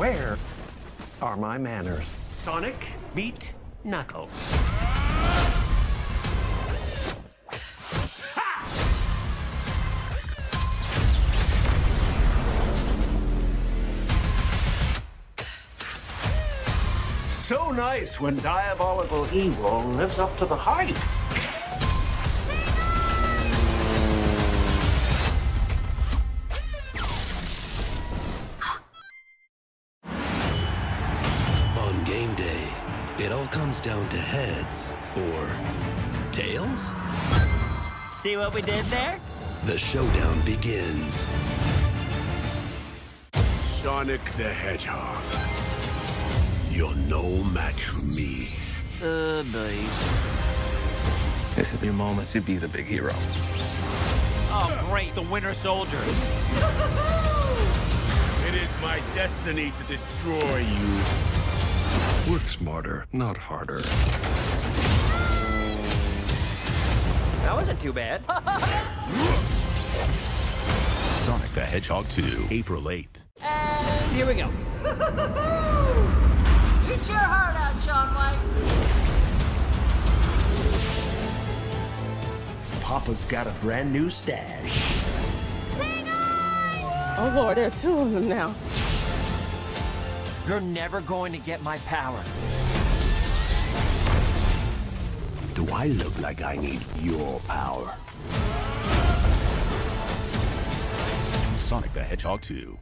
Where are my manners? Sonic, beat Knuckles. So nice when diabolical evil lives up to the hype. It all comes down to heads or tails. See what we did there? The showdown begins. Sonic the Hedgehog. You're no match for me. Uh, boy. This is your moment to be the big hero. Oh, great, the Winter Soldier. It is my destiny to destroy you. Work smarter, not harder. That wasn't too bad. Sonic the Hedgehog 2, April 8th. And here we go. Eat your heart out, Shaun White. Papa's got a brand new stash. Oh Lord, there are two of them now. You're never going to get my power. Do I look like I need your power? Sonic the Hedgehog 2.